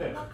habitat.